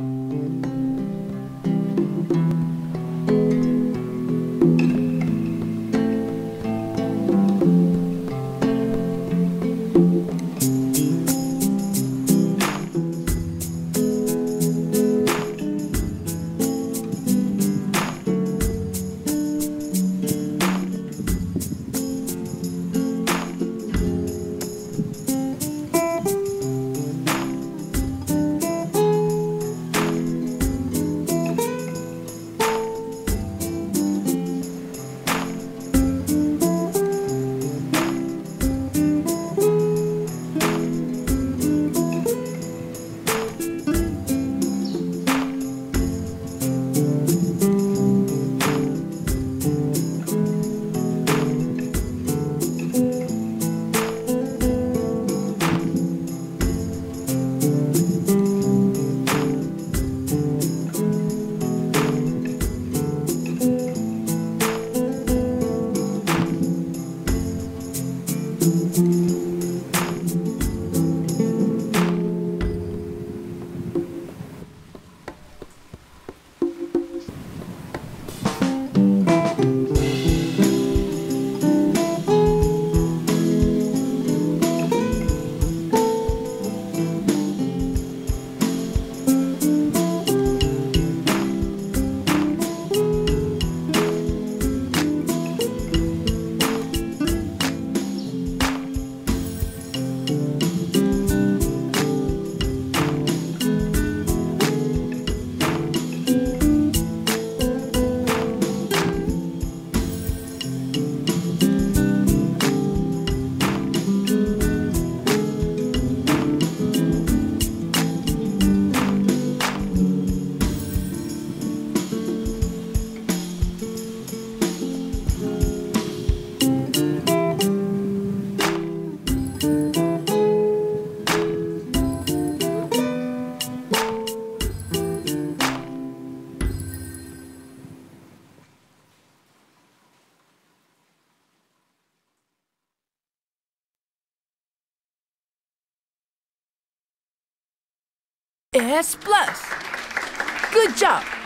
Mm-hmm. S plus. Good job.